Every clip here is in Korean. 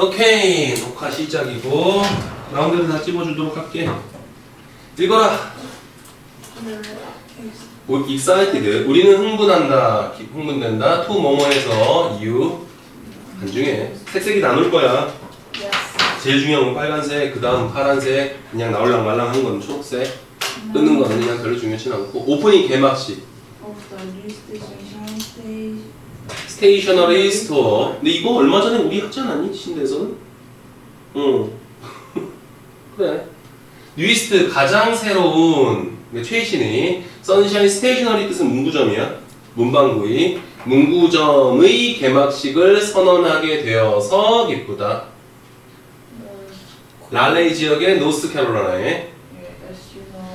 오케이. 녹화 시작이고 마음대로 다 찝어주도록 할게. 읽어라. 오, excited 우리는 흥분한다. 기- 흥분된다. to 뭐뭐해서 이유. 안중에 색색이 나눌 거야. 제일 중요한 건 빨간색 그 다음 파란색. 그냥 나올랑 말랑 한 건 초록색. 끊는 거는 그냥 별로 중요치 않고. 오프닝 개막식 stationery store 근데 이거 얼마 전에 우리 하지 않았니? 신대에서는? 응 그래. newest 가장 새로운 최신의 Sunshine Stationery 뜻은 문구점이야. 문방구의 문구점의 개막식을 선언하게 되어서 기쁘다. 랄레이 지역의 노스캐롤라이나에.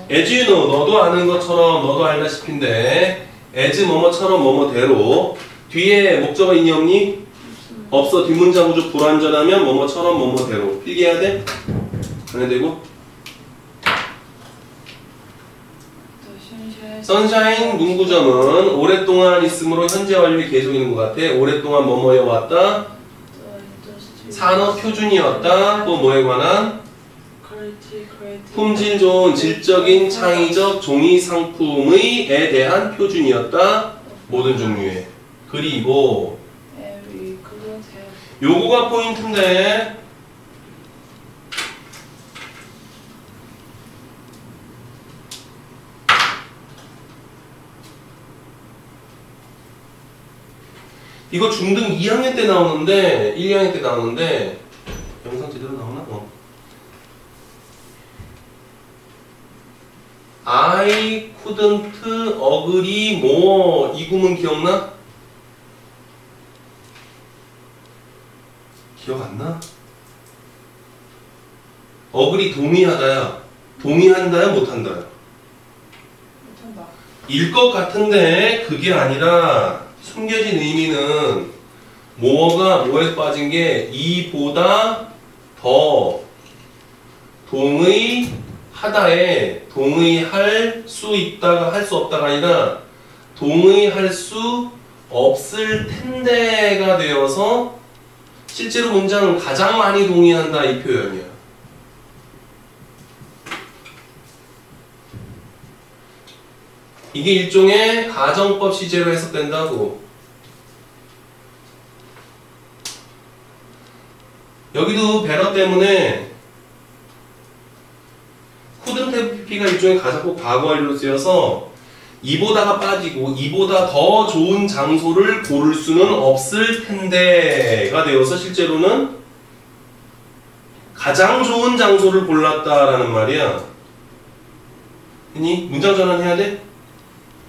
as you know 너도 아는 것처럼 너도 알다시피인데 as 뭐뭐처럼 뭐뭐대로 뒤에 목적어 없니? 없어. 뒷문장 구조 불완전하면 뭐뭐처럼 뭐뭐대로. 필기해야 돼? 안 해도 되고? 선샤인 문구점은 오랫동안 있으므로 현재 완료이 계속 있는 것 같아. 오랫동안 뭐뭐해 왔다? 산업 표준이었다. 또 뭐에 관한? 품질 좋은 질적인 창의적 종이 상품의 에 대한 표준이었다. 모든 종류의 그리고 요거가 포인트인데 이거 중등 2학년 때 나오는데 1, 2학년 때 나오는데 영상 제대로 나오나? 어. I couldn't agree more 이 구문 기억나? 기억 안 나? agree 동의하다야. 동의한다야 못한다야? 일것 같은데 그게 아니라 숨겨진 의미는 뭐가 뭐에 빠진 게 이보다 더 동의하다에 동의할 수 있다가 할 수 없다가 아니라 동의할 수 없을 텐데가 되어서 실제로 문장은 가장 많이 동의한다 이 표현이야. 이게 일종의 가정법 시제로 해석된다고. 여기도 배러 때문에 PP가 일종의 가정법 과거 완료로 쓰여서 이보다가 빠지고 이보다 더 좋은 장소를 고를 수는 없을 텐데가 되어서 실제로는 가장 좋은 장소를 골랐다라는 말이야. 니 문장 전환해야 돼?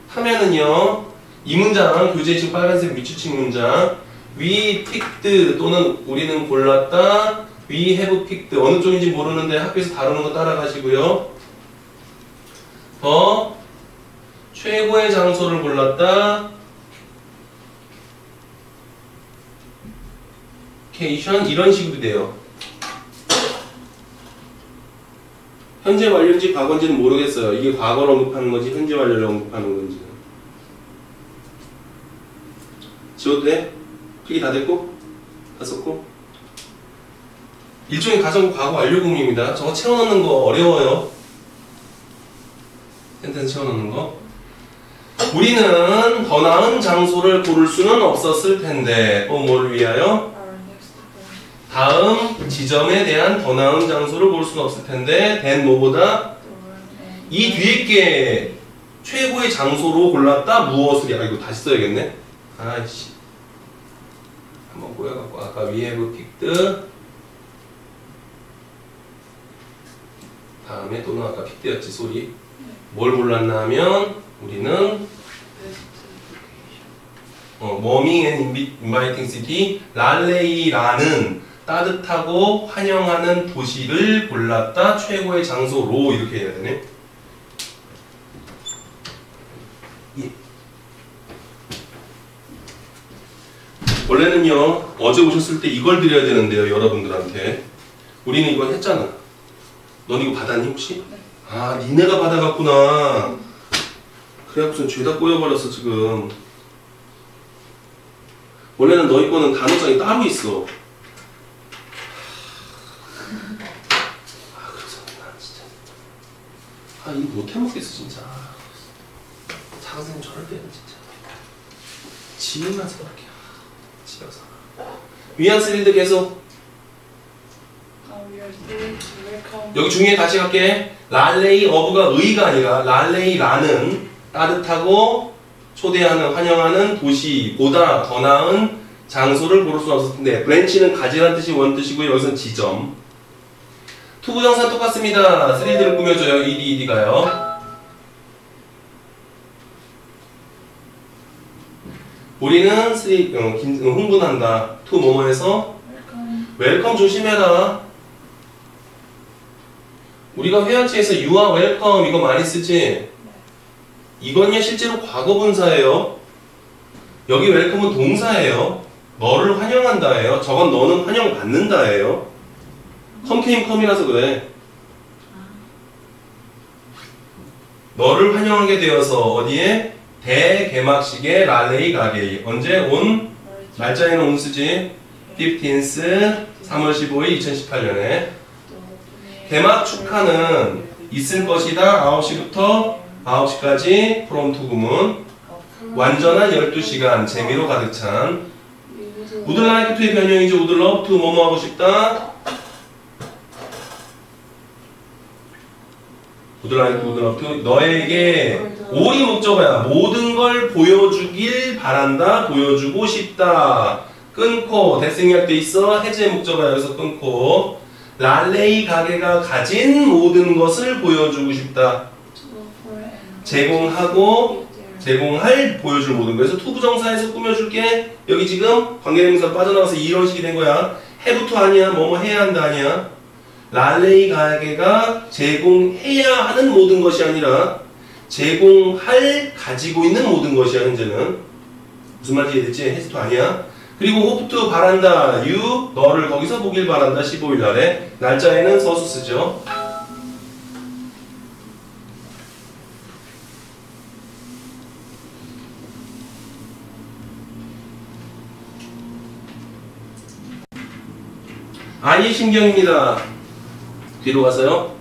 하면은요 이 문장 교재 지금 빨간색 위치칭 문장 we picked 또는 우리는 골랐다 we have picked 어느 쪽인지 모르는데 학교에서 다루는 거 따라가시고요 더 최고의 장소를 골랐다 케이션 이런 식으로 돼요 현재 완료인지 과거인지는 모르겠어요. 이게 과거를 언급하는 건지 현재 완료를 언급하는 건지. 지워도 돼? 필기 다 됐고? 다 썼고? 일종의 가정 과거 완료 공입니다. 저거 채워넣는 거 어려워요. 센텐스 채워넣는 거. 우리는 더 나은 장소를 고를 수는 없었을 텐데, 어, 뭘 위하여? 다음 지점에 대한 더 나은 장소를 고를 수는 없을 텐데, 된 뭐보다? 이 뒤에 게 최고의 장소로 골랐다? 무엇을 아 이거 다시 써야겠네. 아이씨. 한번 꼬여갖고 아까 위에 그 picked. 다음에 또는 아까 picked였지 소리 뭘 골랐나 하면 우리는 어, warm and inviting city 랄레이라는 따뜻하고 환영하는 도시를 골랐다. 최고의 장소로 이렇게 해야 되네. 예. 원래는요 어제 오셨을 때 이걸 드려야 되는데요 여러분들한테. 우리는 이거 했잖아. 넌 이거 받았니 혹시? 아 니네가 받아갔구나. 그래갖고선 죄다 꼬여버렸어 지금 원래는 너희 거는 단어장이 따로 있어. 아, 그래서 난 진짜. 아, 이거 못해 먹겠어, 진짜. 자가 선생님 저럴 때는 진짜. 지인만 생각해. 지어서. 위안 쓰리드 계속. 여기 중에 다시 갈게. 랄레이 어부가 의가 아니라 랄레이라는 따뜻하고 초대하는 환영하는 도시보다 더 나은 장소를 고를 수 없을 텐데 브랜치는 가지란 뜻이 원 뜻이고요. 여기서는 지점. 투부정사 똑같습니다. 3D를 꾸며줘요. ED, ED가요. 우리는 3, 어, 긴- 어, 흥분한다. 투 뭐뭐해서 Welcome. 웰컴 조심해라. 우리가 회화체에서 are welcome 이거 많이 쓰지? 이건요 실제로 과거 분사예요. 여기 웰컴은 동사예요. 너를 환영한다예요. 저건 너는 환영받는다예요. 컴케임 컴이라서 그래. 너를 환영하게 되어서 어디에? 대개막식에 랄레이 가게이. 언제? 온? 날짜에는 온 쓰지. 15th 3월 15일 2018년에 개막 축하는 있을 것이다 9시부터 9시까지 from to 구문. 완전한 12시간 재미로 가득 찬. like to의 변형이죠 love to 뭐뭐 하고 싶다? would love to 너에게 올이 목적어야. 모든 걸 보여주길 바란다 보여주고 싶다. 끊고. 대생략돼 있어? 해제 목적어야. 여기서 끊고. 랄레이 가게가 가진 모든 것을 보여주고 싶다 제공하고 제공할 보여줄 모든 거에서 투부정사에서 꾸며줄게 여기 지금 관계대명사 빠져나가서 이런 식이 된 거야. have to 아니야 뭐뭐 해야 한다 아니야 랄레이 가게가 제공해야 하는 모든 것이 아니라 제공할 가지고 있는 모든 것이야 현재는. 무슨 말인지 이해됐지? 해지도 아니야? 그리고 hope to 바란다 you 너를 거기서 보길 바란다 15일 날에. 날짜에는 서수 쓰죠 아이 심경입니다. 뒤로 가서요.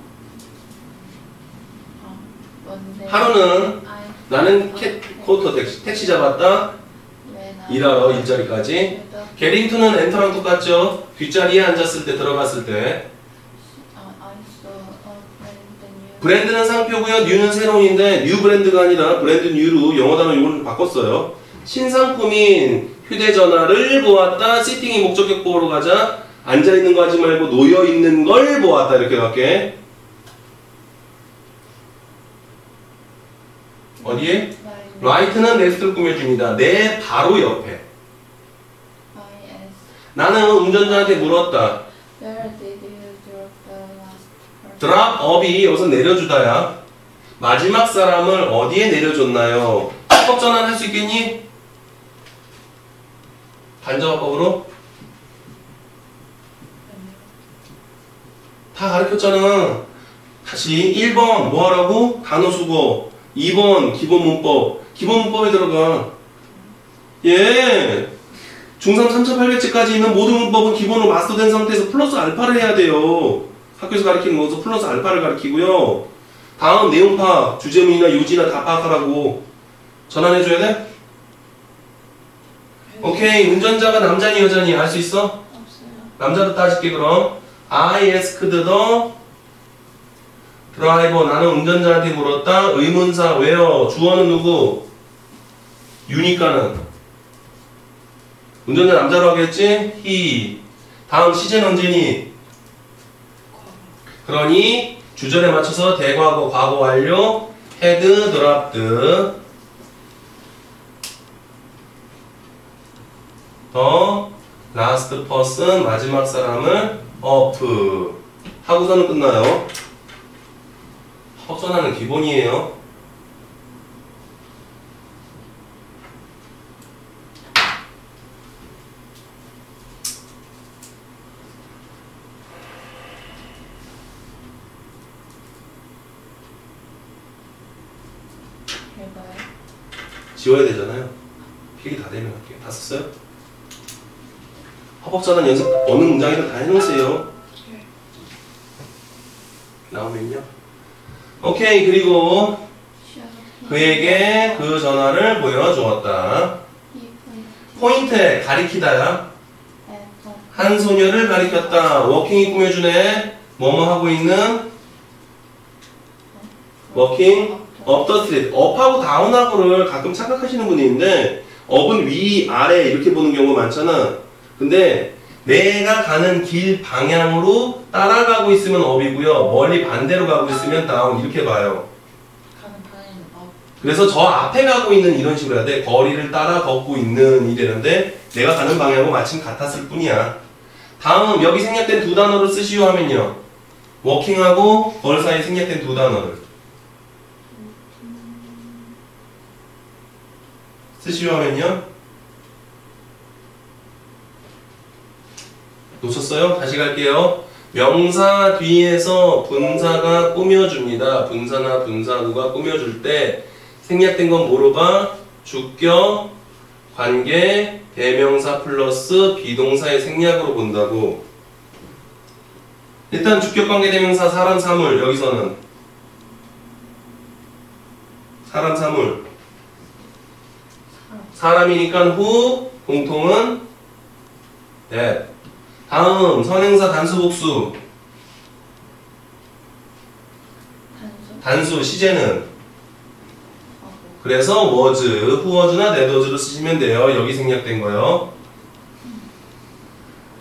하루는 나는 캐, caught a taxi, 택시 잡았다. 일하러 일자리까지. getting in은 enter랑 똑같죠? 뒷자리에 앉았을 때 들어갔을 때. 브랜드는 상표고요. new는 새로운인데 new brand가 아니라 brand new로 영어 단어 이걸 바꿨어요. 신상품인 휴대전화를 보았다. sitting이 목적격 보호로 가자 앉아 있는 거 하지 말고 놓여 있는 걸 보았다 이렇게 갈게 어디에? right는 next를 꾸며줍니다 내 바로 옆에 나는 운전자한테 물었다 drop off이 여기서 내려주다야 마지막 사람을 어디에 내려줬나요? 화법 전환 할 수 있겠니? 간접화법으로? 다 가르쳤잖아. 다시 1번 뭐 하라고? 단어 수거 2번 기본 문법. 기본 문법에 들어가. 예. 중3 3800제까지 있는 모든 문법은 기본으로 마스터된 상태에서 플러스 알파를 해야 돼요. 학교에서 가르치는 것은 플러스 알파를 가르치고요. 다음 내용 파악 주제문이나 요지나 다 파악하라고. 전환해줘야 돼? 오케이. 운전자가 남자니 여자니 알 수 있어? 남자도 따질게 그럼 I asked the 드라이버 나는 운전자한테 물었다. 의문사 왜요? 주어는 누구? 유니까는. 운전자 남자로 하겠지? He. 다음 시제는 언제니? 그러니 주절에 맞춰서 대과거 과거 완료 드랍드 더 라스트 퍼슨 마지막 사람을 어프 하고서는 끝나요. 합선하는 기본이에요. 지워야 되잖아요. 필기 다 되면 할게요. 다 썼어요? 합법전환 연습 어느 문장이든 다 해놓으세요 나오면요 오케이 그리고 그에게 그 전화를 보여주었다. he 포인트에 가리키다야. 한 소녀를 가리켰다. 워킹이 꾸며주네. 뭐뭐 하고 있는 Walking up the street. up하고 down하고를 가끔 착각하시는 분이 있는데 up은 위, 아래 이렇게 보는 경우가 많잖아. 근데 내가 가는 길 방향으로 따라가고 있으면 up이고요. 멀리 반대로 가고 있으면 down 이렇게 봐요. 그래서 저 앞에 가고 있는 이런 식으로 해야 돼. 거리를 따라 걷고 있는 이 되는데 내가 가는 방향하고 마침 같았을 뿐이야. 다음 여기 생략된 두 단어를 쓰시오 하면요. 워킹하고 걸 사이에 생략된 두 단어를 쓰시오 하면요. 놓쳤어요? 다시 갈게요. 명사 뒤에서 분사가 꾸며줍니다. 분사나 분사구가 꾸며줄 때 생략된 건 뭐로 봐? 주격, 관계, 대명사 플러스 비동사의 생략으로 본다고. 일단 주격, 관계, 대명사, 사람, 사물 여기서는 사람, 사물 사람이니까 후, 공통은 that. 다음 선행사 단수 복수 단수 단수 시제는 하고 그래서 was, who was나 that was를 쓰시면 돼요. 여기 생략된 거요.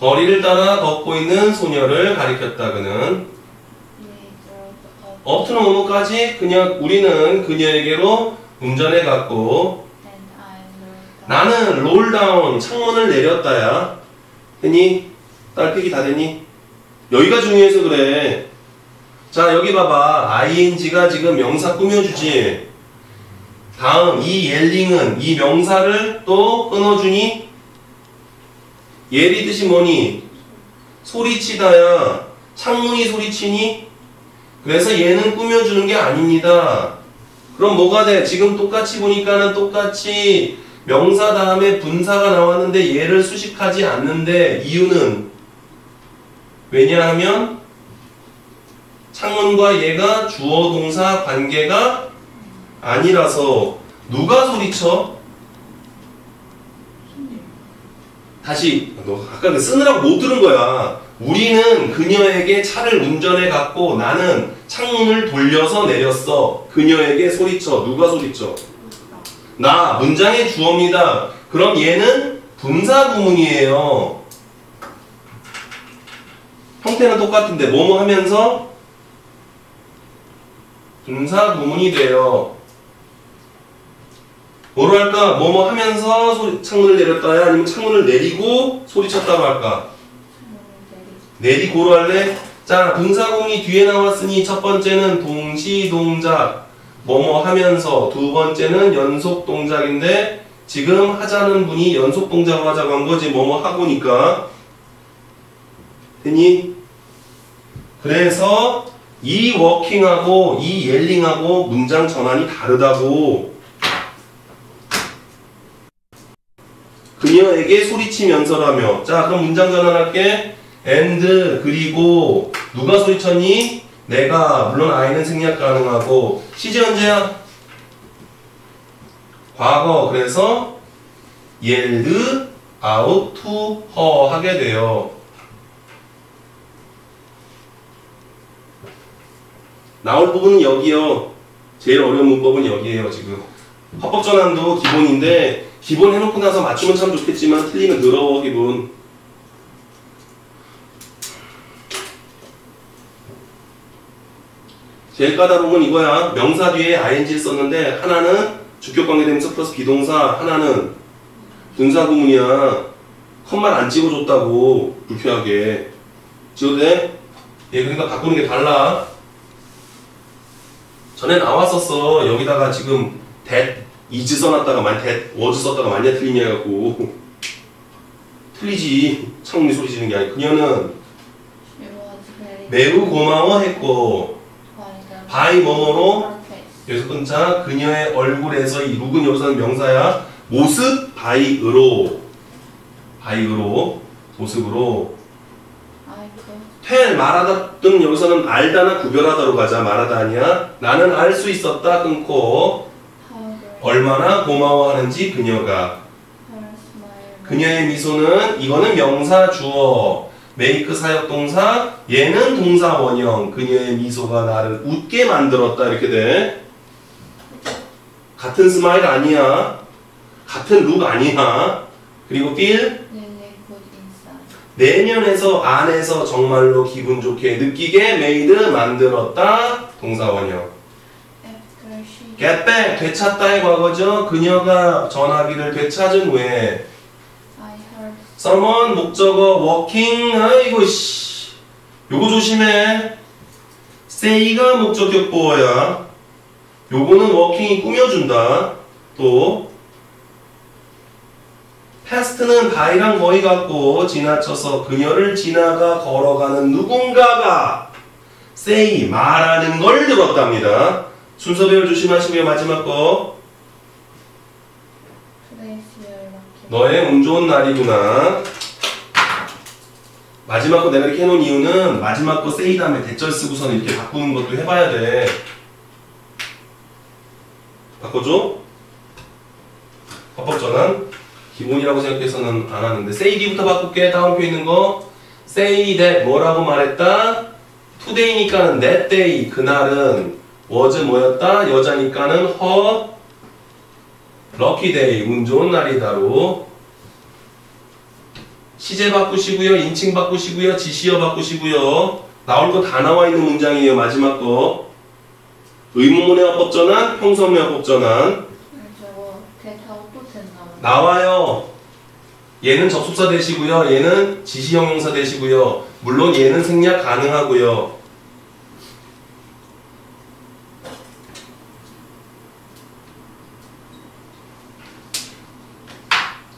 거리를 따라 걷고 있는 소녀를 가리켰다 그는 업투는 뭐뭐까지 그냥 우리는 그녀에게로 운전해 갔고 rolled down. 나는 롤다운 창문을 내렸다야 됐니? 딸피기 다 됐니? 여기가 중요해서 그래 자 여기 봐봐 ing가 지금 명사 꾸며주지 다음 이 옐링은 이 명사를 또 끊어주니 예리 뜻이 뭐니? 소리치다야 창문이 소리치니? 그래서 얘는 꾸며주는 게 아닙니다 그럼 뭐가 돼? 지금 똑같이 보니까는 똑같이 명사 다음에 분사가 나왔는데 얘를 수식하지 않는데 이유는 왜냐하면 창문과 얘가 주어 동사 관계가 아니라서 누가 소리쳐? 다시 너 아까 그 쓰느라고 못 들은 거야. 우리는 그녀에게 차를 운전해 갔고 나는 창문을 돌려서 내렸어. 그녀에게 소리쳐. 누가 소리쳐? 나 문장의 주어입니다. 그럼 얘는 분사 구문이에요. 형태는 똑같은데 뭐뭐 하면서 분사 구문이 돼요. 뭐로 할까? 뭐뭐 하면서 소리, 창문을 내렸다야 아니면 창문을 내리고 소리쳤다고 할까? 내리고로 할래? 자, 분사공이 뒤에 나왔으니 첫 번째는 동시 동작, 뭐뭐 하면서, 두 번째는 연속 동작인데, 지금 하자는 분이 연속 동작을 하자고 한 거지, 뭐뭐 하고니까. 됐니? 그래서 이 워킹하고 이 옐링하고 문장 전환이 다르다고. 그녀에게 소리치면서라며. 자, 그럼 문장 전환할게. and 그리고 누가 소리쳤니? 내가 물론 I는 생략 가능하고 시제 언제야? 과거 그래서 yelled out to her 하게 돼요. 나올 부분은 여기요. 제일 어려운 문법은 여기에요 지금. 합법 전환도 기본인데 기본 해놓고 나서 맞추면 참 좋겠지만 틀리면 더러워 기본. 제일 까다로운 건 이거야. 명사 뒤에 ing를 썼는데 하나는 주격 관계대명사 플러스 비동사, 하나는 분사 구문이야. 컷만 안 찍어줬다고 불쾌하게. 지워도 돼? 얘 그러니까 바꾸는 게 달라. 전에 나왔었어. 여기다가 지금 that is 써놨다가 만 that was 썼다가 맞냐 틀리냐 해갖고 틀리지. 창문이 소리 지르는 게 아니고 그녀는 매우 고마워했고 by 뭐뭐로. 여기서 끊자 그녀의 얼굴에서 이 룩은 여기서는 명사야 모습 바이으로 바이으로 모습으로 tell 말하다 등 여기서는 알다나 구별하다로 가자. 말하다 아니야? 나는 알 수 있었다. 끊고. How grateful 얼마나 고마워하는지 그녀가. 그녀의 미소는 이거는 명사 주어. make 사역 동사 얘는 동사 원형. 그녀의 미소가 나를 웃게 만들었다. 이렇게 돼. 같은 smile 아니야. 같은 look 아니야. 그리고 good inside. 내면에서 안에서 정말로 기분 좋게 느끼게 made 만들었다 동사 원형. she get back 되찾다의 과거죠. 그녀가 전화기를 되찾은 후에 someone 목적어 working 아이고 씨. 요거 조심해. Say가 목적격 보어야. 요거는 working이 꾸며준다. 또 past는 by랑 거의 같고 지나쳐서 그녀를 지나가 걸어가는 누군가가 say 말하는 걸 들었답니다 순서 배열 조심하시고요 마지막 거. 너의 운 좋은 날이구나. 마지막 거 내가 이렇게 해놓은 이유는 마지막 거 세이 다음에 대절 쓰고서는 이렇게 바꾸는 것도 해봐야 돼. 바꿔줘? 화법 전환 기본이라고 생각해서는 안 하는데 say 뒤부터 바꿀게. 따옴표 있는 거 say that 뭐라고 말했다? today니까는 that day. 그날은 was 뭐였다? 여자니까는 her lucky day 운 좋은 날이다로 시제 바꾸시고요. 인칭 바꾸시고요. 지시어 바꾸시고요. 나올 거 다 나와 있는 문장이에요. 마지막 거. 의문문의 어법 전환 평서문의 어법 전환. 저거 대타고 또됐 나? 나와요. 얘는 접속사 되시고요. 얘는 지시형 용사 되시고요. 물론 얘는 생략 가능하고요.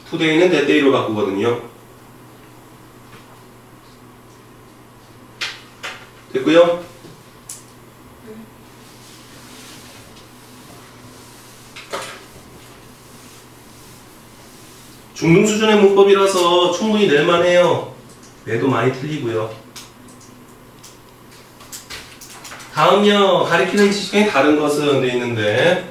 투데이는 대데이로 바꾸거든요. 됐고요 중등 수준의 문법이라서 충분히 낼만해요. 내도 많이 틀리고요. 다음요. 가리키는 지식의 다른 것은 돼 있는데?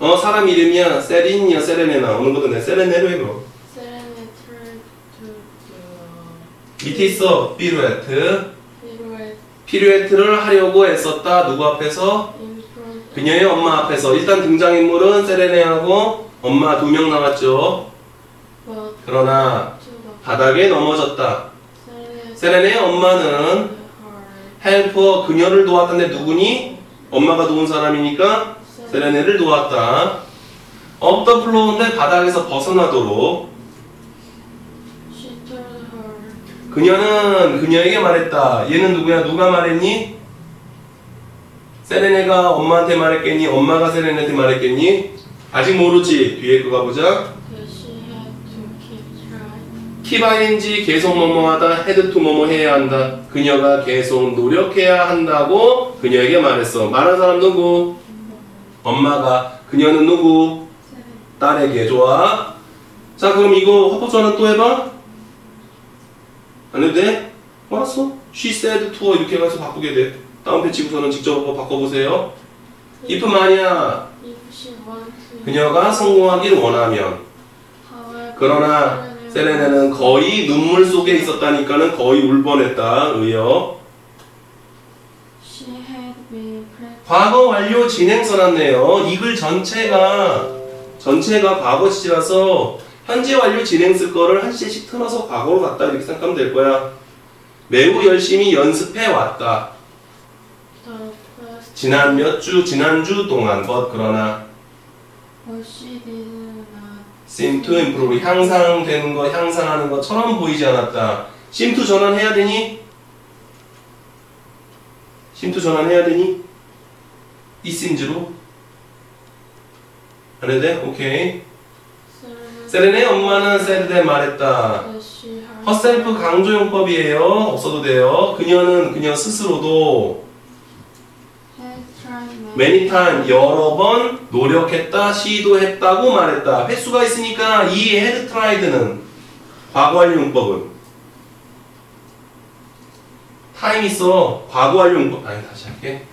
어 사람 이름이야. 세린이야. 세레네나 오는 것도 내 세레네로 해봐. 밑에 있어. Pirouette. Pirouette pirouette를 하려고 애썼다. 누구 앞에서 그녀의 엄마 앞에서 일단 등장인물은 세레네하고 엄마 두명 but 그러나 바닥에 넘어졌다 세레네의 엄마는 helped her 그녀를 도왔던데 누구니? 엄마가 도운 사람이니까 세레네를 도왔다. off the floor인데 바닥에서 벗어나도록 그녀는 그녀에게 말했다. 얘는 누구야? 누가 말했니? 세레네가 엄마한테 말했겠니? 엄마가 세레네한테 말했겠니? 아직 모르지. 뒤에 거 가보자. keep ing 계속 뭐뭐하다. had to 뭐뭐 해야 한다. 그녀가 계속 노력해야 한다고 그녀에게 말했어. 말한 사람 누구? 엄마가. 그녀는 누구? 딸에게 좋아. 자 그럼 이거 화법전환 또 해봐. 안 해도 돼? 알았어. She said to 이렇게 가서 바꾸게 돼. 다음 패치부터는 직접 바꿔보세요. if 만약 If she wants 그녀가 성공하길 원하면 그러나 세레네는 거의 눈물 속에 있었다니까는 거의 울 뻔했다. pregnant 과거 완료 진행 써놨네요. 이 글 전체가 전체가 과거 시라서 현재 완료 진행 쓸 거를 한 시씩 틀어서 과거로 갔다 이렇게 생각하면 될 거야. 매우 열심히 연습해 왔다. 지난 몇 주, 지난주 동안 but 그러나 seem to improve 향상 되는 거, 향상하는 것처럼 보이지 않았다. seem to 전환해야 되니? seem to 전환해야 되니? 이 seems로? 안 해도 돼? 오케이. 세레네 엄마는 세르데 말했다. herself 강조용법이에요. 없어도 돼요. 그녀는 그녀 스스로도 many time 여러 번 노력했다, 시도했다고 말했다. 횟수가 있으니까 이 had tried는 과거 완료 용법은 타임 있어. 과거 완료 용법. 아니 다시 할게.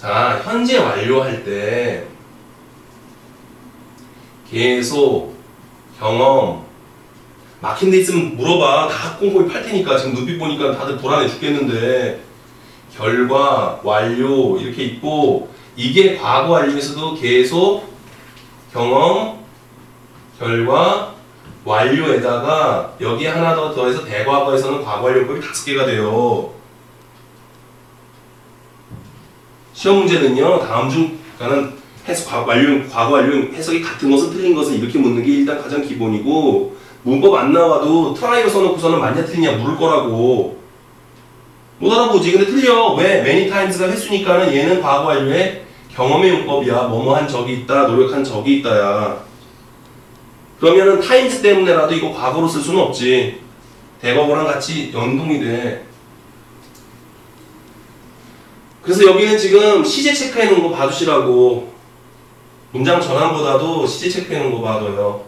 자, 현재 완료할 때 계속 경험 막힌 데 있으면 물어봐. 다 꼼꼼히 팔 테니까 지금 눈빛 보니까 다들 불안해 죽겠는데 결과 완료 이렇게 있고 이게 과거 완료에서도 계속 경험 결과 완료에다가 여기 하나 더 더해서 대과거에서는 과거 완료법이 다섯 개가 돼요. 시험 문제는요 다음 중 가는 해석 과거 완료 과거 완료 해석이 같은 것은 틀린 것은 이렇게 묻는 게 일단 가장 기본이고 문법 안 나와도 try로 써놓고서는 맞냐 틀리냐 물을 거라고 못 알아보지. 근데 틀려. 왜? Many times가 횟수니까는 얘는 과거 완료의 경험의 용법이야. 뭐뭐 한 적이 있다. 노력한 적이 있다야. 그러면은 times 때문에라도 이거 과거로 쓸 수는 없지. 대과거랑 같이 연동이 돼. 그래서 여기는 지금 시제 체크해 놓은 거 봐주시라고. 문장 전환보다도 시제 체크해 놓은 거 봐둬요.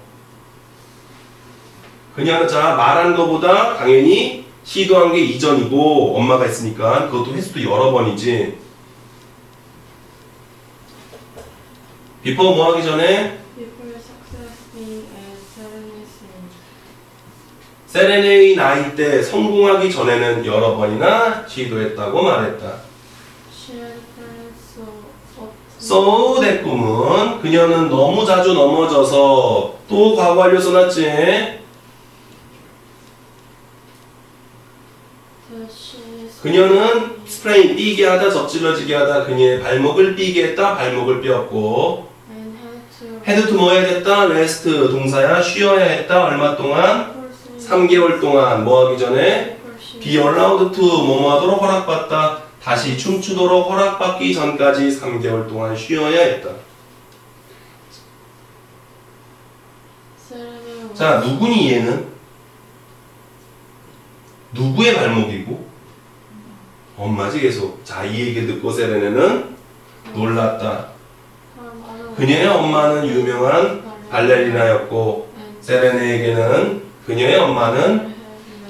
그냥 자 말한 거보다 당연히 시도한 게 이전이고 엄마가 있으니까 그것도 횟수도 여러 번이지. before 뭐 하기 전에. 세레네의 나이 때 성공하기 전에는 여러 번이나 시도했다고 말했다. so that 구문. 그녀는 너무 자주 넘어져서 또 과거 완료 써놨지 that she 그녀는 sprain 삐게 하다 접질러지게 하다 그녀의 발목을 삐게 했다 발목을 삐었고 had to 뭐 해야 됐다 rest 동사야 쉬어야 했다. 얼마 동안? 3개월 동안. 뭐 하기 전에? Be allowed to 뭐뭐 하도록 허락받다. 다시 춤추도록 허락받기 전까지 3개월 동안 쉬어야 했다. 자 누구니 얘는? 누구의 발목이고 엄마지 계속 자 이 얘기 듣고 세레네는 놀랐다. 그녀의 엄마는 유명한 발레리나였고 세레네에게는 그녀의 엄마는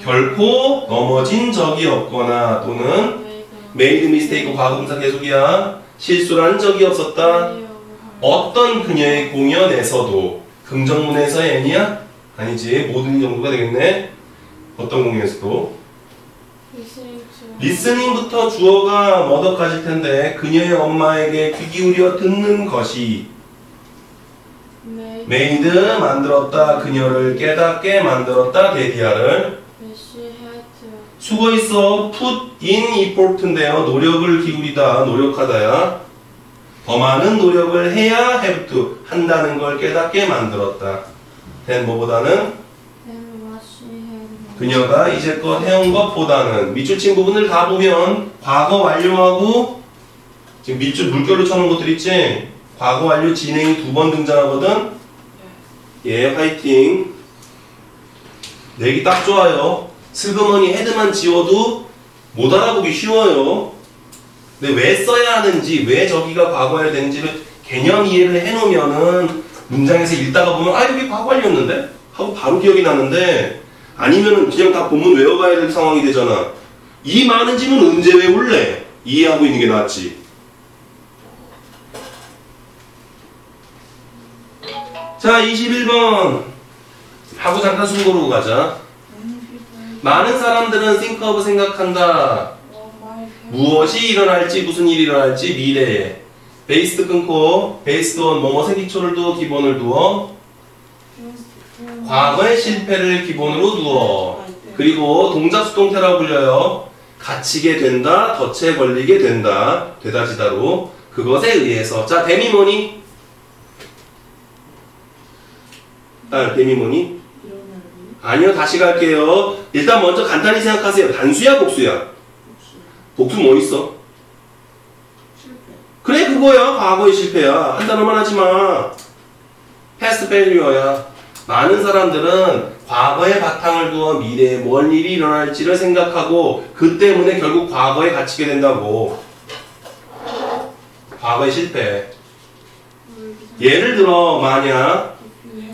결코 넘어진 적이 없거나 또는 made mistake 과거분사 계속이야 실수를 적이 없었다. 어떤 그녀의 공연에서도 긍정문에서 any야? 아니지 모든 정도가 되겠네. 어떤 공연에서도 listening부터 주어가 mother까지일 텐데 그녀의 엄마에게 귀 기울여 듣는 것이 made 만들었다 그녀를 깨닫게 만들었다 that 이하를 숙어 있어 put in effort인데요. 노력을 기울이다 노력하다야. 더 많은 노력을 해야 have to 한다는 걸 깨닫게 만들었다. 된 뭐보다는 그녀가 이제껏 해온 것보다는 밑줄 친 부분을 다 보면 과거 완료하고 지금 밑줄 물결로 쳐놓은 것들 있지? 과거 완료 진행이 두 번 등장하거든? 예 화이팅. 내기 딱 좋아요. 슬그머니 헤드만 지워도 못 알아보기 쉬워요. 근데 왜 써야 하는지 왜 저기가 과거해야 되는지를 개념 이해를 해놓으면은 문장에서 읽다가 보면 아 여기 과거 완료였는데? 하고 바로 기억이 나는데 아니면은 그냥 다 본문 외워가야 될 상황이 되잖아. 이 많은 짐은 언제 외울래? 이해하고 있는 게 낫지. 자, 21번. 하고 잠깐 숨 고르고 가자. 많은 사람들은 think of 생각한다. 무엇이 일어날지, 무슨 일이 일어날지 미래에. based 끊고, based on 뭐뭐에 기초를 두어, 기본을 두어. 과거의 실패를 기본으로 두어 그리고 동작 수동태라고 불려요. 갇히게 된다, 덫에 걸리게 된다, 되다지다로 그것에 의해서 자 데미 뭐니? 딸 데미 뭐니? 아니요 다시 갈게요. 일단 먼저 간단히 생각하세요. 단수야 복수야? 복수 뭐 있어? 그래 그거야 과거의 실패야 한 단어만 하지마 패스트 페일리어야 많은 사람들은 과거의 바탕을 두어 미래에 뭔 일이 일어날지를 생각하고 그 때문에 결국 과거에 갇히게 된다고. 과거의 실패. 예를 들어 만약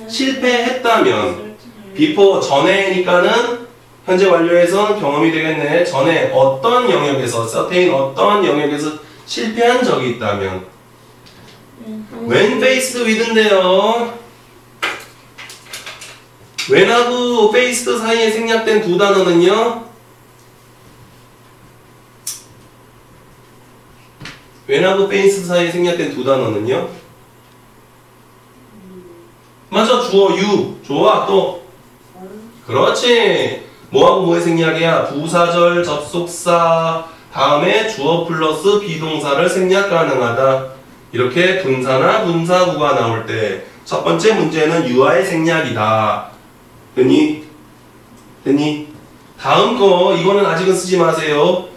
실패했다면 before 전에니까는 현재 완료해서 경험이 되겠네. 전에 어떤 영역에서 certain 어떤 영역에서 실패한 적이 있다면 when faced with인데요. When하고 faced 사이에 생략된 두 단어는요. when하고 faced 사이에 생략된 두 단어는요. 맞아 주어 you 좋아 또. 그렇지. 뭐하고 뭐의 생략이야? 부사절 접속사 다음에 주어 플러스 비동사를 생략 가능하다. 이렇게 분사나 분사구가 나올 때 첫 번째 문제는 유아의 생략이다 됐니? 됐니? 다음 거 이거는 아직은 쓰지 마세요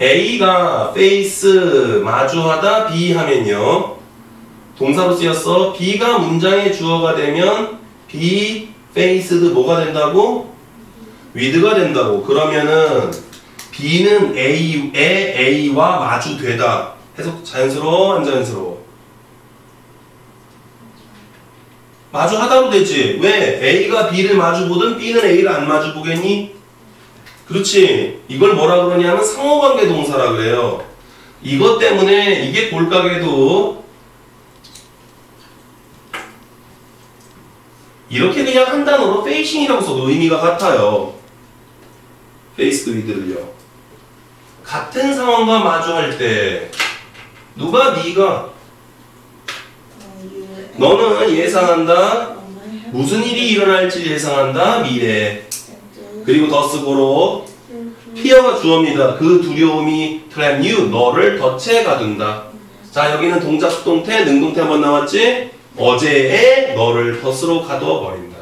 A가 face 마주하다 B 하면요 동사로 쓰였어 B가 문장의 주어가 되면 be faced 뭐가 된다고? with가 된다고 그러면은 B는 A에 A와 마주되다 해석 자연스러워 안 자연스러워? 마주하다로 되지 왜? A가 B를 마주보든 B는 A를 안 마주보겠니? 그렇지 이걸 뭐라 그러냐면 상호관계 동사라 그래요 이것 때문에 이게 골각에도 이렇게 그냥 한 단어로 facing이라고 써도 의미가 같아요. faced with를요. 같은 상황과 마주할 때 누가 네가 너는 예상한다 무슨 일이 일어날지 예상한다 미래 그리고 더 쓰고로 피어가 주어입니다. 그 두려움이 trap 너를 덫에 가둔다. 자 여기는 동작 수동태 능동태 한번 나왔지? 어제의 너를 덫으로 가두어 버린다.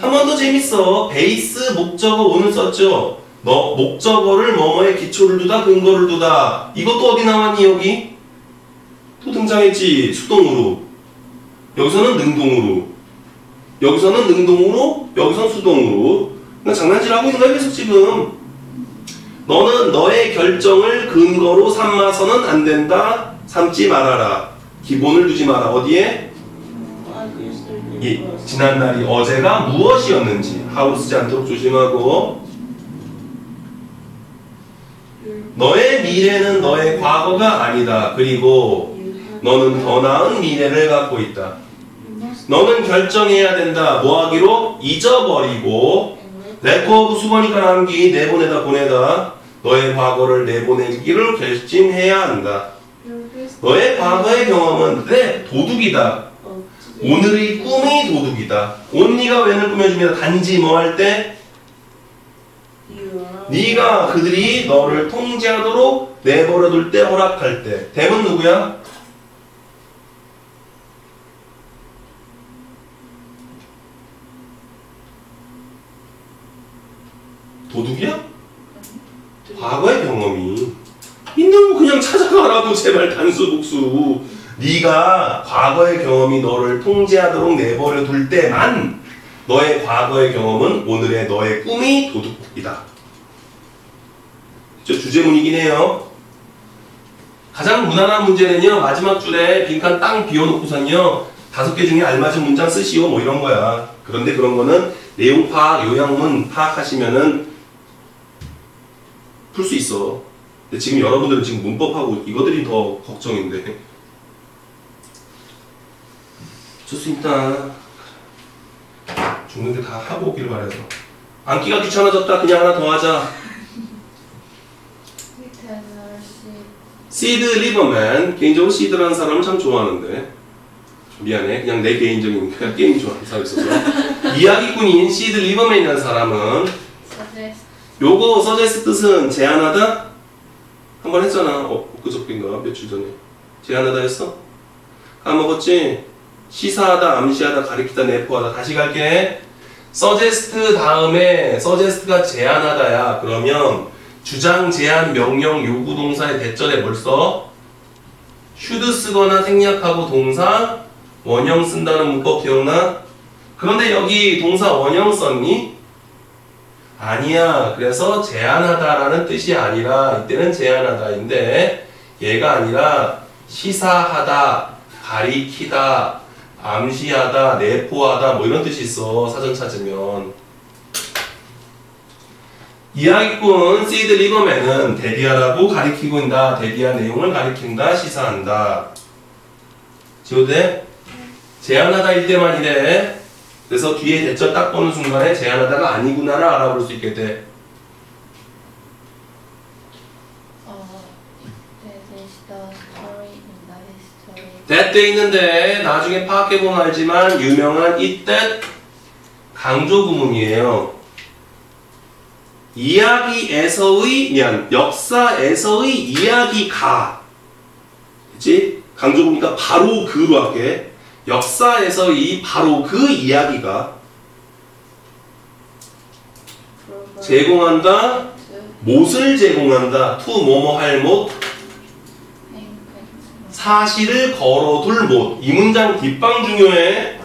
한 번 더 재밌어. 베이스 목적어 오늘 썼죠. 너 목적어를 뭐뭐에 기초를 두다 근거를 두다. 이것도 어디 나왔니 여기? 또 등장했지 수동으로. 여기서는 능동으로. 여기서는 능동으로. 여기서는 수동으로. 그냥 장난질하고 있는 거야 계속 지금. 너는 너의 결정을 근거로 삼아서는 안 된다. 삼지 말아라. 기본을 두지 마라. 어디에? 이 지난날이 어제가 무엇이었는지 하루 쓰지 않도록 조심하고 너의 미래는 너의 과거가 아니다. 그리고 너는 더 나은 미래를 갖고 있다. 너는 결정해야 된다. 뭐 하기로? 잊어버리고 let go of 숙어니까 남기 내보내다 보내다 너의 과거를 내보내기를 결심해야 한다. 너의 과거의 경험은 내 도둑이다. 오늘의 꿈이 도둑이다. 온니가 웬을 꾸며줍니다. 단지 뭐 할 때? 네가 그들이 너를 통제하도록 내버려둘 때 허락할 때. 댐은 누구야? 도둑이야? 과거의 경험이 있는 거 그냥 찾아가라고 제발 단수 복수 네가 과거의 경험이 너를 통제하도록 내버려 둘 때만 너의 과거의 경험은 오늘의 너의 꿈이 도둑이다. 저 주제문이긴 해요. 가장 무난한 문제는요 마지막 줄에 빈칸 땅 비워놓고선요 다섯 개 중에 알맞은 문장 쓰시오 뭐 이런 거야. 그런데 그런 거는 내용 파악, 요약문 파악하시면은 풀 수 있어. 근데 지금 여러분들은 지금 문법하고 이거들이 더 걱정인데. 좋습니다. 죽는데 다 하고 오기를 바래서. 앉기가 귀찮아졌다. 그냥 하나 더 하자. 시드 리버맨. 개인적으로 시드라는 사람을 참 좋아하는데. 미안해. 그냥 내 개인적인 게임 좋아하는 사람 있어서. 이야기꾼인 시드 리버맨이라는 사람은 요거 서제스 뜻은 제안하다? 한 번 했잖아. 어, 그저께인가? 며칠 전에. 제안하다 했어? 까먹었지? 시사하다, 암시하다, 가리키다, 내포하다. 다시 갈게. suggest 다음에 suggest가 제안하다야. 그러면 주장, 제안, 명령, 요구 동사의 대절에 뭘 써? should 쓰거나 생략하고 동사, 원형 쓴다는 문법 기억나? 그런데 여기 동사 원형 썼니? 아니야. 그래서 제안하다라는 뜻이 아니라 이때는 제안하다인데 얘가 아니라 시사하다, 가리키다, 암시하다, 내포하다 뭐 이런 뜻이 있어 사전 찾으면. 이야기꾼 시드 리버맨은 대비하라고 가리키고 있다 대비한 내용을 가리킨다 시사한다. 지우대? 제안하다 일대만 이래 그래서 뒤에 대절 딱 보는 순간에 제안하다가 아니구나를 알아볼 수 있게 돼 어, that the history. that돼 있는데 나중에 파악해보면 알지만 유명한 이 that 강조 구문이에요. 이야기에서의 미안 역사에서의 이야기가 그치? 강조 구문이니까 바로 그로 할게 역사에서의 바로 그 이야기가 제공한다 못을 제공한다 to 뭐뭐 할 못. 사실을 걸어둘 못. 이 문장 뒷방 중요해.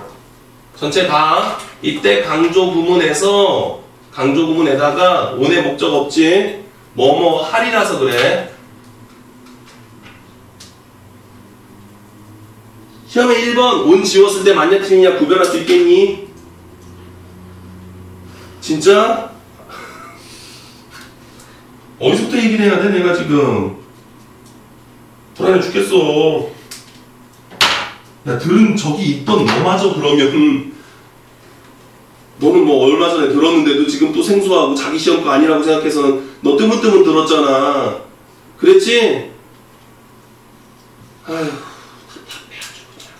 전체 다 이때 강조 구문에서 강조 구문에다가 on의 목적 없지. 뭐뭐 할이라서 그래. 시험에 1번 온 지웠을 때 맞냐 틀리냐 구별할 수 있겠니? 진짜? 어디서부터 얘기를 해야 돼 내가 지금 불안해 죽겠어. 야, 들은 적이 있던 너마저 그러면 너는 뭐 얼마 전에 들었는데도 지금 또 생소하고 자기 시험 거 아니라고 생각해서 너 뜨문뜨문 들었잖아. 그랬지? 아휴, 답답해 아주 그냥.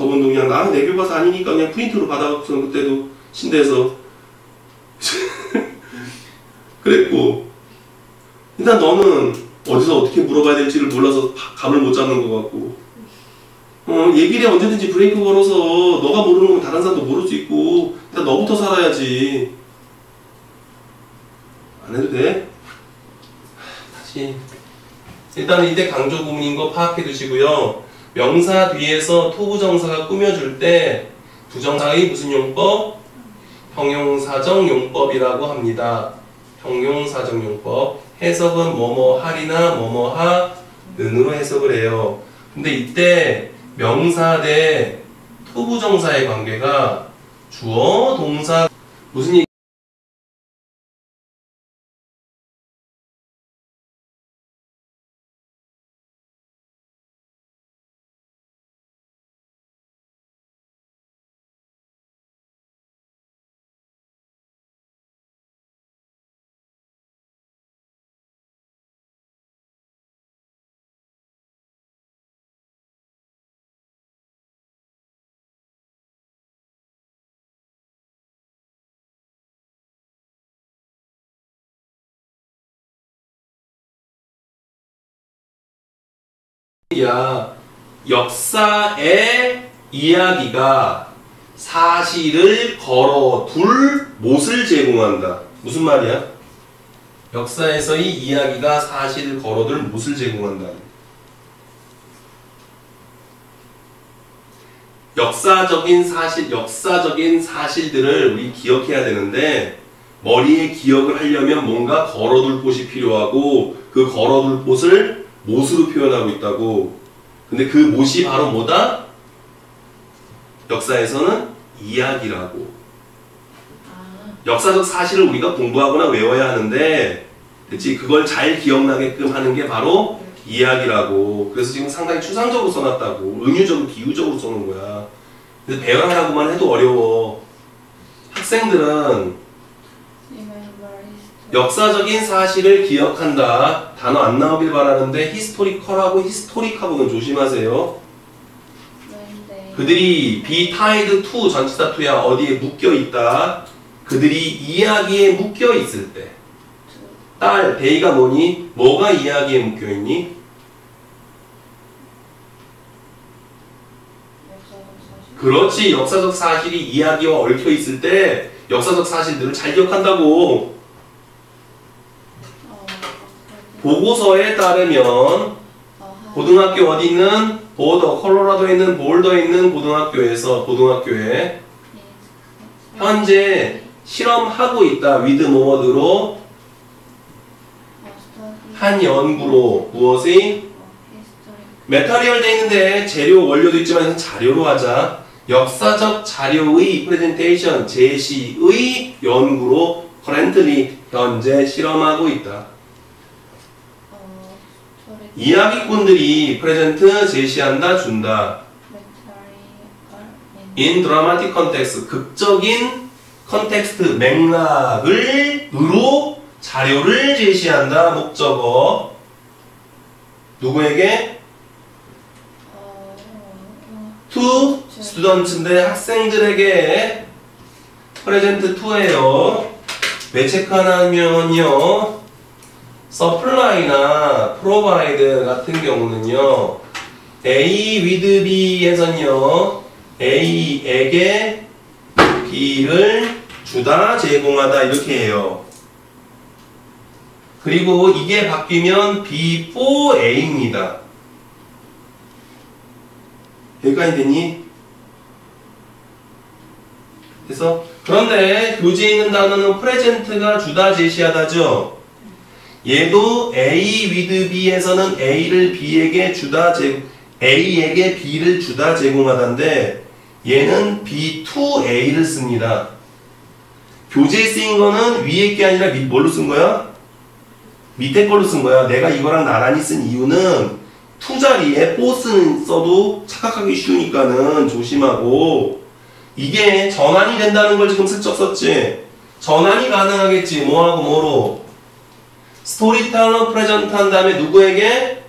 저번도 그냥 나내 교과서 아니니까 그냥 프린트로 받아갖고서 그때도 신대에서 그랬고 일단 너는 어디서 어떻게 물어봐야 될지를 몰라서 바- 감을 못 잡는 것 같고. 어, 얘기를 해 언제든지 브레이크 걸어서 너가 모르는 건 다른 사람도 모를 수 있고 일단 너부터 살아야지. 안 해도 돼? 다시. 일단 이때 강조 구문인 거 파악해 두시고요 명사 뒤에서 토부정사가 꾸며줄 때 부정사의 무슨 용법? 형용사정 용법이라고 합니다 형용사정 용법 해석은 뭐뭐 할이나 뭐뭐 하 는으로 해석을 해요. 근데 이때 명사 대 토부정사의 관계가 주어 동사 무슨 얘기 야 역사의 이야기가 사실을 걸어둘 못을 제공한다. 무슨 말이야? 역사에서의 이야기가 사실을 걸어둘 못을 제공한다. 역사적인 사실, 역사적인 사실들을 우리 기억해야 되는데 머리에 기억을 하려면 뭔가 걸어둘 곳이 필요하고 그 걸어둘 곳을 못으로 표현하고 있다고. 근데 그 못이 바로 뭐다? 역사에서는 이야기라고. 아, 역사적 사실을 우리가 공부하거나 외워야 하는데, 그치? 그걸 잘 기억나게끔 하는 게 바로 이야기라고. 그래서 지금 상당히 추상적으로 써놨다고. 은유적으로, 비유적으로 써놓은 거야. 그래서 배열하라고만 해도 어려워. 학생들은. 역사적인 사실을 기억한다. 단어 안 나오길 바라는데 히스토리컬하고 히스토릭하고는 조심하세요. When they 그들이 be tied to 전치사 to야 어디에 묶여 있다. 그들이 이야기에 묶여 있을 때. 딸, 베이가 뭐니? 뭐가 이야기에 묶여 있니? 그렇지. 역사적 사실이 이야기와 얽혀 있을 때 역사적 사실들을 잘 기억한다고. 어, 보고서에 따르면 어, 고등학교 어디 있는 보더 콜로라도에 있는 볼더에 있는 고등학교에서 고등학교에 현재 실험하고 있다 위드 모어드로 한 연구로 무엇이 메타리얼 돼 있는데 재료 원료도 있지만 자료로 하자. 역사적 자료의 프레젠테이션 제시의 연구로 커렌트리 현재 실험하고 있다. 이야기꾼들이 프레젠트 제시한다 준다. in dramatic context 극적인 context 맥락을 으로 자료를 제시한다 목적어. 누구에게? to students인데 학생들에게. present to예요. 왜 체크하냐면요 supply나 provide 같은 경우는요 A with B에서는요 A에게 B를 주다 제공하다 이렇게 해요 그리고 이게 바뀌면 B for A입니다 여기까지 됐니? 그래서 그런데 교재에 있는 단어는 프레젠트가 주다 제시하다죠. 얘도 A with B에서는 A를 B에게 주다 제 A에게 B를 주다 제공하다인데 얘는 B to A를 씁니다. 교재에 쓰인 거는 위에 게 아니라 밑 뭘로 쓴 거야? 밑에 걸로 쓴 거야. 내가 이거랑 나란히 쓴 이유는 to 자리에 for 쓰는 써도 착각하기 쉬우니까는 조심하고 이게 전환이 된다는 걸 지금 슬쩍 썼지 전환이 가능하겠지 뭐하고 뭐로 storyteller present 한 다음에 누구에게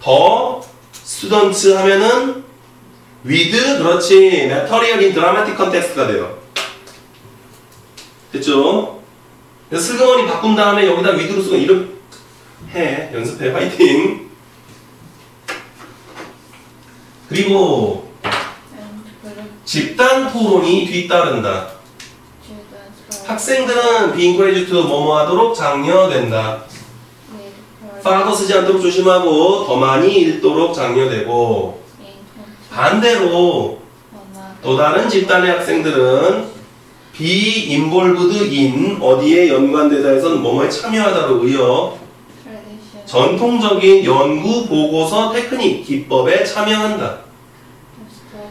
the students 하면은 with 그렇지. in dramatic context가 돼요. 됐죠? 그래서 슬그머니 바꾼 다음에 여기다 with로 쓰고 이름 해. 연습해. 화이팅. 그리고 group 집단 토론이 뒤따른다. 학생들은 being encouraged to 뭐뭐 하도록 장려된다. per father 쓰지 않도록 조심하고 더 많이 읽도록 장려되고 in contact 반대로 또 다른 집단의 학생들은 be involved in 어디에 연관되다 해서는 뭐뭐에 참여하다로 의어 전통적인 연구 보고서 테크닉 기법에 참여한다.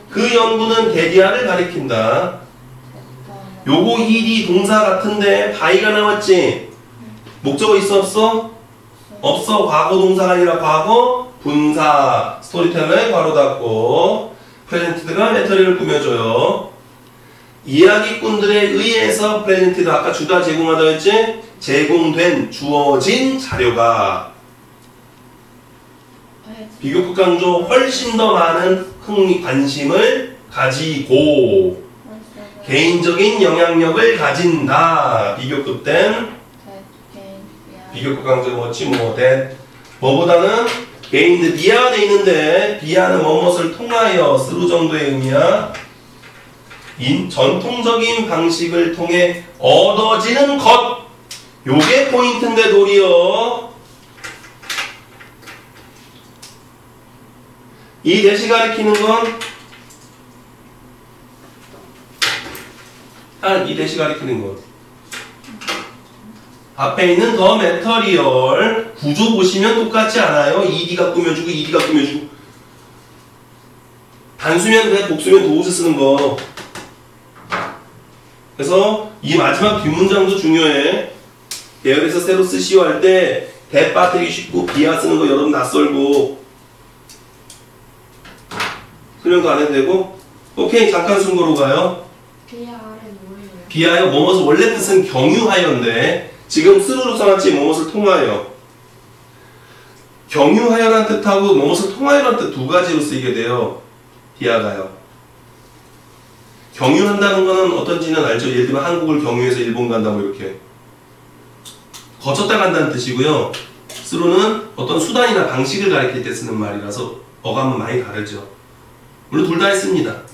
그 연구는 that 이하를 가리킨다. 요거 일이 동사 같은데 by가 나왔지? 목적어 있어 없어? 없어 과거 동사가 아니라 과거 분사 storyteller에 괄호 닫고 presented가 material을 꾸며줘요 이야기꾼들에 의해서 presented 아까 주다 제공하다 했지? 제공된 주어진 자료가 비교급 강조 훨씬 더 많은 흥미 관심을 가지고 개인적인 영향력을 가진다. 비교급 땐 비교급 강조 뭐지? much. than. 뭐보다는 gained via가 돼 있는데 via는 뭐뭇을 통하여 스루 정도의 의미야? 인, 전통적인 방식을 통해 얻어지는 것. 요게 포인트인데 도리어. 이 that이 가리키는 건 하니 that이 가리키는 건 앞에 있는 the material 구조 보시면 똑같지 않아요? ED가 꾸며주고 ED가 꾸며주고. 단수면 돼 복수면 those 쓰는 거. 그래서 이 마지막 뒷문장도 중요해. 배열에서 새로 쓰시오 할 때 that 빠뜨리기 쉽고 via 쓰는 거 여러분 낯설고. 설명도 안 해도 되고. 오케이 잠깐 순거로 가요. 비하? 비하여 뭐뭇을 원래 뜻은 경유하여인데 지금 스루로 써놨지 뭐뭇을 통하여 경유하여란 뜻하고 뭐뭇을 통하여란 뜻 두 가지로 쓰이게 돼요 비하가요. 경유한다는 거는 어떤지는 알죠? 예를 들면 한국을 경유해서 일본 간다고 이렇게. 거쳤다 간다는 뜻이고요. 스루는 어떤 수단이나 방식을 가리킬 때 쓰는 말이라서 어감은 많이 다르죠. 물론 둘다 했습니다